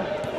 Come on.